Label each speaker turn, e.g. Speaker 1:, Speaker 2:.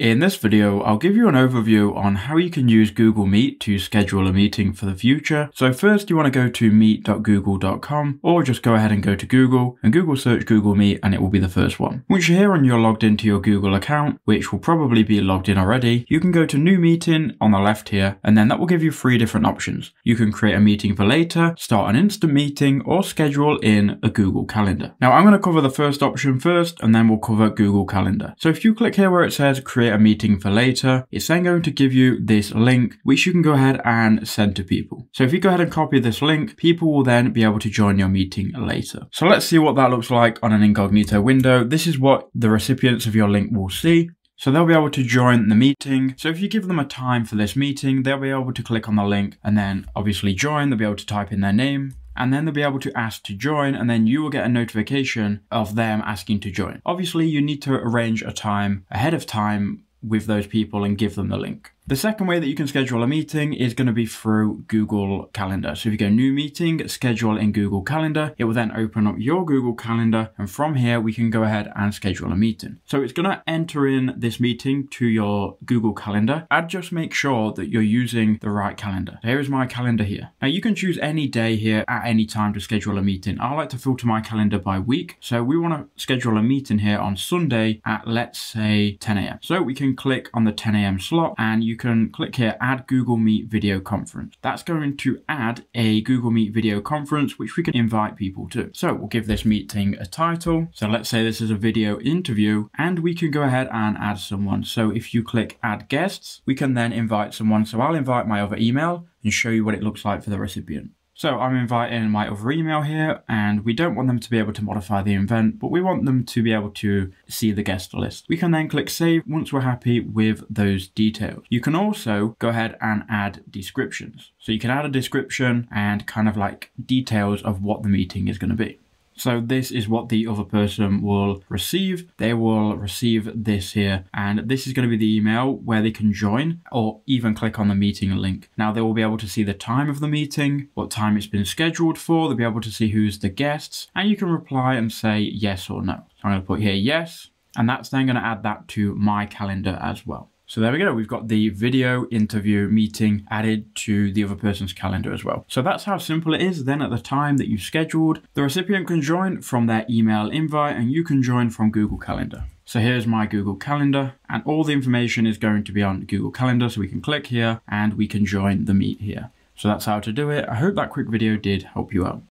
Speaker 1: In this video, I'll give you an overview on how you can use Google Meet to schedule a meeting for the future. So first you want to go to meet.google.com or just go ahead and go to Google and Google search Google Meet and it will be the first one. Once you're here and you're logged into your Google account, which will probably be logged in already, you can go to new meeting on the left here and then that will give you three different options. You can create a meeting for later, start an instant meeting or schedule in a Google Calendar. Now I'm going to cover the first option first and then we'll cover Google Calendar. So if you click here where it says create a meeting for later, it's then going to give you this link, which you can go ahead and send to people. So if you go ahead and copy this link, people will then be able to join your meeting later. So let's see what that looks like on an incognito window. This is what the recipients of your link will see. So they'll be able to join the meeting. So if you give them a time for this meeting, they'll be able to click on the link and then obviously join. They'll be able to type in their name and then they'll be able to ask to join and then you will get a notification of them asking to join. Obviously you need to arrange a time ahead of time with those people and give them the link. The second way that you can schedule a meeting is going to be through Google Calendar. So if you go new meeting, schedule in Google Calendar, it will then open up your Google Calendar. And from here, we can go ahead and schedule a meeting. So it's going to enter in this meeting to your Google Calendar. I'd just make sure that you're using the right calendar. Here is my calendar here. Now you can choose any day here at any time to schedule a meeting. I like to filter my calendar by week. So we want to schedule a meeting here on Sunday at let's say 10 a.m. So we can click on the 10 a.m. slot and you can click here, add Google Meet video conference. That's going to add a Google Meet video conference, which we can invite people to. So we'll give this meeting a title. So let's say this is a video interview and we can go ahead and add someone. So if you click add guests, we can then invite someone. So I'll invite my other email and show you what it looks like for the recipient. So I'm inviting my other email here and we don't want them to be able to modify the event, but we want them to be able to see the guest list. We can then click save once we're happy with those details. You can also go ahead and add descriptions. So you can add a description and kind of like details of what the meeting is going to be. So this is what the other person will receive. They will receive this here and this is going to be the email where they can join or even click on the meeting link. Now they will be able to see the time of the meeting, what time it's been scheduled for. They'll be able to see who's the guests and you can reply and say yes or no. So I'm going to put here yes and that's then going to add that to my calendar as well. So there we go. We've got the video interview meeting added to the other person's calendar as well. So that's how simple it is. Then at the time that you've scheduled, the recipient can join from their email invite and you can join from Google Calendar. So here's my Google Calendar and all the information is going to be on Google Calendar. So we can click here and we can join the meet here. So that's how to do it. I hope that quick video did help you out.